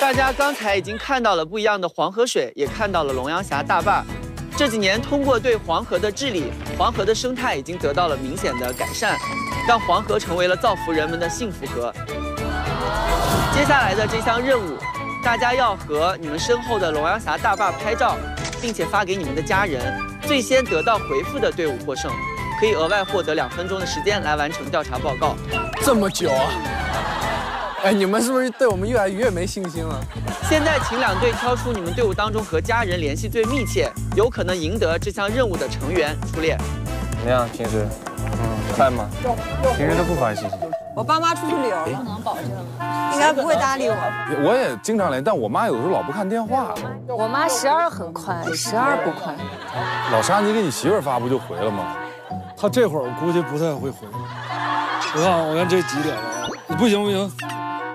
大家刚才已经看到了不一样的黄河水，也看到了龙阳峡大坝。这几年通过对黄河的治理，黄河的生态已经得到了明显的改善，让黄河成为了造福人们的幸福河。接下来的这项任务，大家要和你们身后的龙阳峡大坝拍照，并且发给你们的家人。最先得到回复的队伍获胜，可以额外获得两分钟的时间来完成调查报告。这么久啊！哎，你们是不是对我们越来越没信心了？现在，请两队挑出你们队伍当中和家人联系最密切、有可能赢得这项任务的成员出列。怎么样？平时，嗯，快吗？平时都不发信息。我爸妈出去旅游，不能保证，应该不会搭理我。我也经常联，但我妈有的时候老不看电话。我妈十二很快，十二不快。老沙，你给你媳妇发不就回了吗？她这会儿我估计不太会回。我看，我看这几点了？不行不行。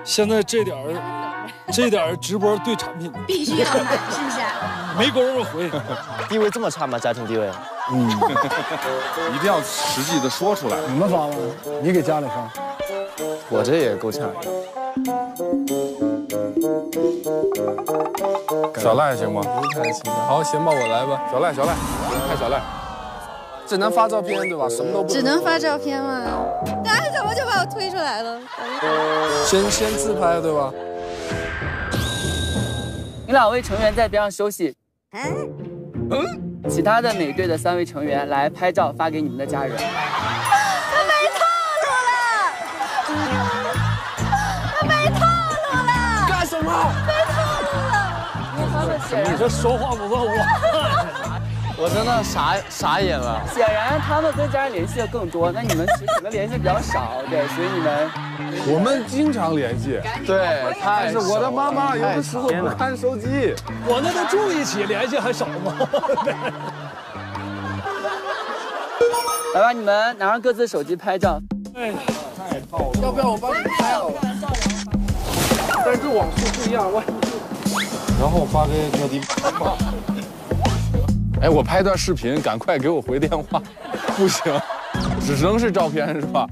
现在这点儿，这点儿直播对产品必须要买，是不是？没工夫回，地位这么差吗？家庭地位？嗯，一定要实际的说出来。你们发吗？你给家里发。我这也够呛。小赖行吗？不太行。好，行吧，我来吧。小赖，小赖，看小赖。只能发照片对吧？什么都不只能发照片吗？那怎么就把我推出来了？先先自拍对吧？你两位成员在边上休息。嗯嗯。其他的哪队的三位成员来拍照发给你们的家人？他被套路了！他被套路了！干什么？被套路了！你这说话不算话。我真的傻傻眼了。显然他们跟家人联系的更多，那你们可能联系比较少，对，所以你们 我们经常联系，对，但是我的妈妈有的时候不看手机，我那都住一起，联系还少吗？来吧，你们拿上各自手机拍照。哎，太套路，要不要我帮你拍了？但是网速不一样，我。然后我发给小迪。哎，我拍段视频，赶快给我回电话。不行，只能是照片是吧？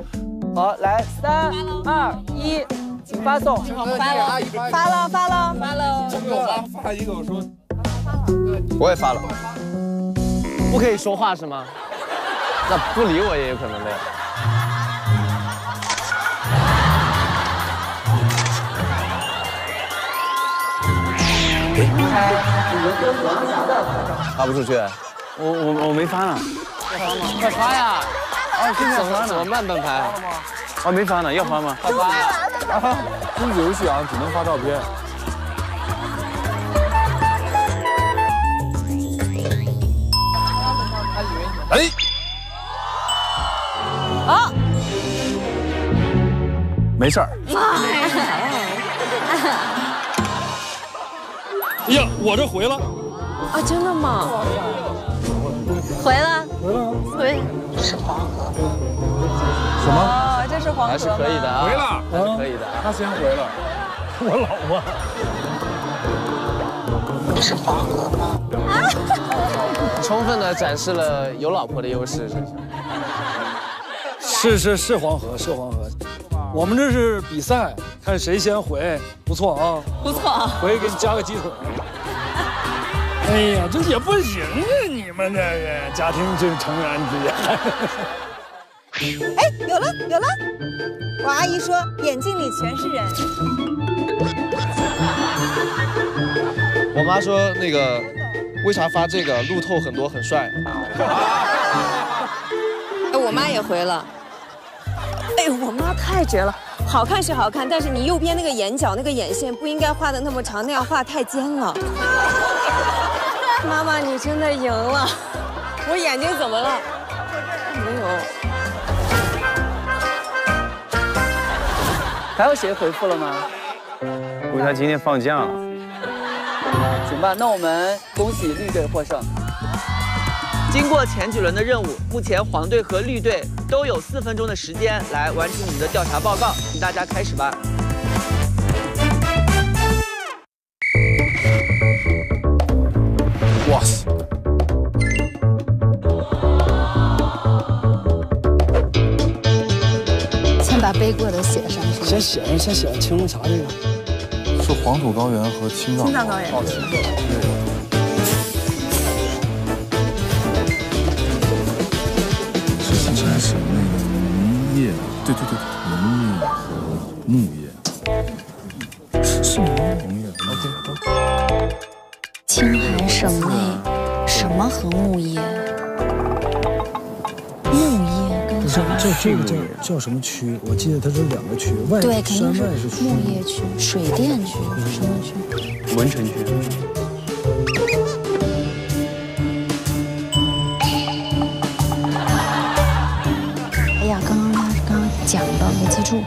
好，来，三二一，请发送。发了，发了，发了，发了。我妈发一个，我说。我也发了。不可以说话是吗？那不理我也有可能的。发不出去，我我我没发呢，要发吗？快发呀！啊，现在怎么怎么慢半拍？啊，没发呢，要发吗？快发呀！亲子游戏啊，只能发照片。哎！好，没事儿。哎呀，我这回了。啊，真的吗？回了，回了，回。是黄河。什么？哦，这是黄河还是可以的啊。回了，还是可以的。他先回了。我老婆。不是黄河吗？充分的展示了有老婆的优势，是是是黄河，是黄河。我们这是比赛，看谁先回。不错啊，不错啊。回给你加个鸡腿。哎呀，这也不行啊！你们这个家庭这成员之间。哎，有了有了！我阿姨说眼镜里全是人。我妈说那个为啥发这个路透很多很帅。哎，我妈也回了。哎，我妈太绝了！好看是好看，但是你右边那个眼角那个眼线不应该画的那么长，那样画太尖了。妈妈，你真的赢了！我眼睛怎么了？没有。还有谁回复了吗？估计他今天放假了。行吧，那我们恭喜绿队获胜。经过前几轮的任务，目前黄队和绿队都有四分钟的时间来完成你们的调查报告，请大家开始吧。哇塞！先把背过的写上。先写上，先写上青龙峡这个。是黄土高原和青藏高原青藏高原。那个农业，对对对，农业和牧业。是是农农业和牧业。青海省内什么和牧业？牧业跟什么？这这个叫叫什么区？我记得它是两个区，外对，肯山定外是区。牧业区、水电区、什么区？文成区。没记住，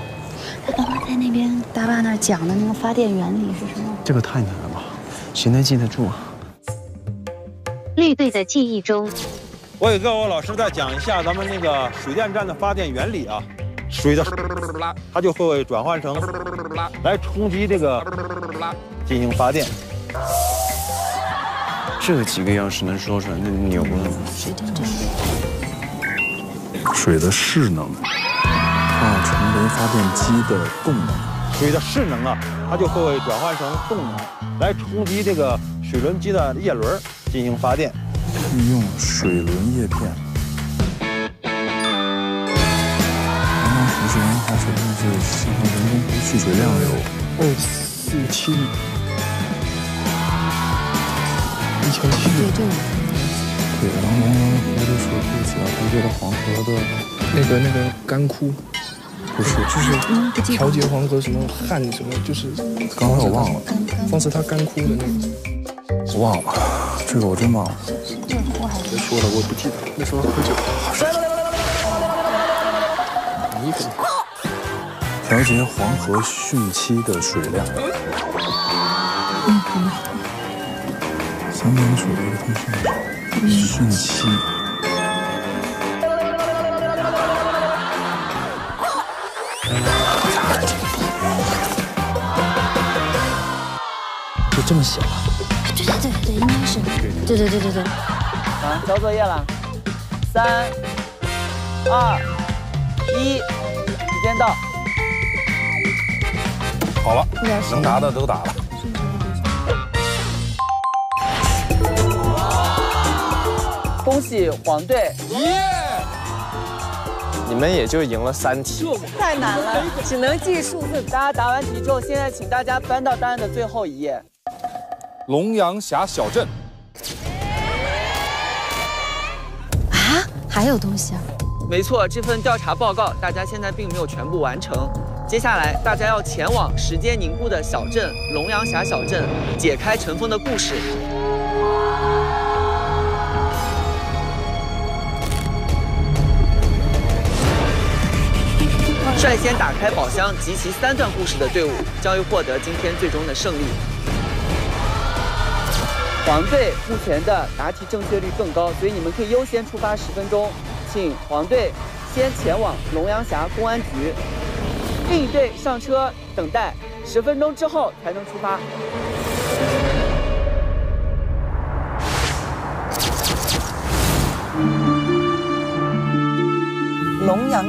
他刚刚在那边大坝那儿讲的那个发电原理是什么？这个太难了吧？谁能记得住啊？绿队的记忆中，我给各位老师再讲一下咱们那个水电站的发电原理啊，水的它就会转换成来冲击这个进行发电。这几个要是能说出来，那牛了。水电站。水的势能，它成为发电机的动能。水的势能啊，它就会转换成动能来冲击这个水轮机的叶轮进行发电。利用水轮叶片。阳光湖是阳华水电是形成人工湖蓄水量有二四七米，一千七。对对。对，然后龙阳湖的水库主要对接了黄河的那个那个干枯，不是，就是调节黄河什么旱什么，就是刚才我忘了，防止它干枯的那个。我忘了，这个我真忘了。别说了，我不记得。那时候喝酒。你可调节黄河汛期的水量。三点水的一个通讯汛期。这么小啊？对对对对，应该是。对对对对对。啊，交作业了，三、二、一，时间到。好了，能答的都答了。恭喜黄队！耶你们也就赢了三题。太难了，只能记数字。大家答完题之后，现在请大家翻到答案的最后一页。龙阳峡小镇。啊，还有东西啊？没错，这份调查报告大家现在并没有全部完成。接下来，大家要前往时间凝固的小镇龙阳峡小镇，解开尘封的故事。率先打开宝箱集齐三段故事的队伍，将会获得今天最终的胜利。黄队目前的答题正确率更高，所以你们可以优先出发十分钟。请黄队先前往龙阳峡公安局，另一队上车等待，十分钟之后才能出发。龙阳。